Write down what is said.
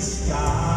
sky.